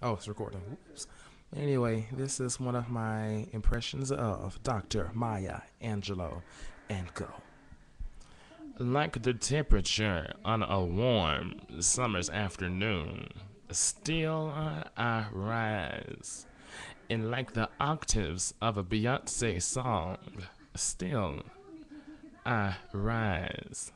Oh, it's recording. Oops. Anyway, this is one of my impressions of Dr. Maya Angelou and go. Like the temperature on a warm summer's afternoon, still I rise. And like the octaves of a Beyonce song, still I rise.